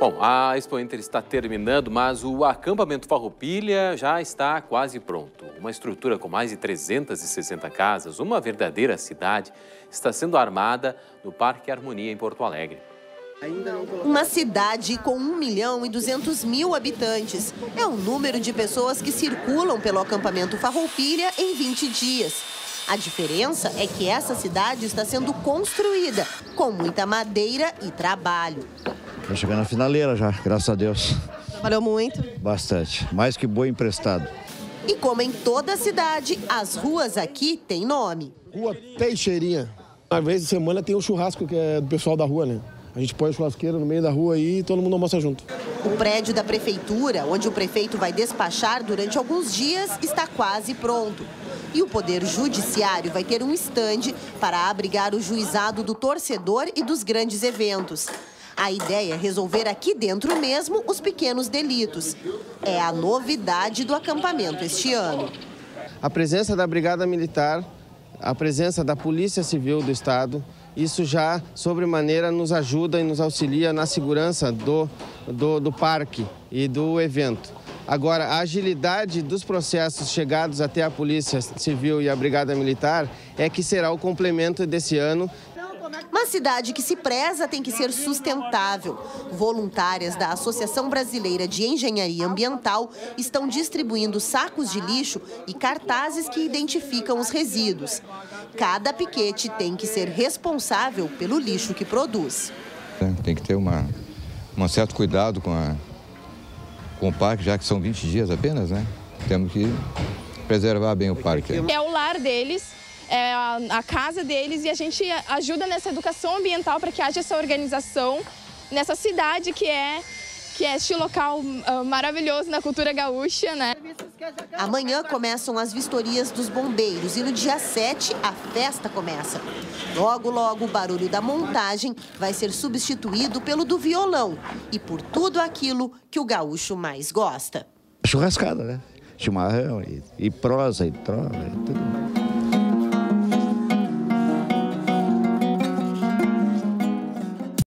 Bom, a Expo Inter está terminando, mas o acampamento Farroupilha já está quase pronto. Uma estrutura com mais de 360 casas, uma verdadeira cidade, está sendo armada no Parque Harmonia, em Porto Alegre. Uma cidade com 1 milhão e 200 mil habitantes. É o número de pessoas que circulam pelo acampamento Farroupilha em 20 dias. A diferença é que essa cidade está sendo construída com muita madeira e trabalho. Vai chegar na finaleira já, graças a Deus. Trabalhou muito? Bastante. Mais que boi emprestado. E como em toda a cidade, as ruas aqui têm nome. Rua Teixeirinha. Uma vez de semana tem o um churrasco que é do pessoal da rua, né? A gente põe a churrasqueira no meio da rua aí e todo mundo almoça junto. O prédio da prefeitura, onde o prefeito vai despachar durante alguns dias, está quase pronto. E o Poder Judiciário vai ter um estande para abrigar o juizado do torcedor e dos grandes eventos. A ideia é resolver aqui dentro mesmo os pequenos delitos. É a novidade do acampamento este ano. A presença da Brigada Militar, a presença da Polícia Civil do Estado, isso já, sobremaneira, nos ajuda e nos auxilia na segurança do, do, do parque e do evento. Agora, a agilidade dos processos chegados até a Polícia Civil e a Brigada Militar é que será o complemento desse ano cidade que se preza tem que ser sustentável. Voluntárias da Associação Brasileira de Engenharia Ambiental estão distribuindo sacos de lixo e cartazes que identificam os resíduos. Cada piquete tem que ser responsável pelo lixo que produz. Tem que ter uma, um certo cuidado com, a, com o parque, já que são 20 dias apenas, né? Temos que preservar bem o parque. É o lar deles é a, a casa deles e a gente ajuda nessa educação ambiental para que haja essa organização nessa cidade que é que é este local uh, maravilhoso na cultura gaúcha, né? Amanhã começam as vistorias dos bombeiros e no dia 7 a festa começa. Logo, logo o barulho da montagem vai ser substituído pelo do violão e por tudo aquilo que o gaúcho mais gosta. Churrascada, né? Chimarrão e, e prosa e trova e tudo.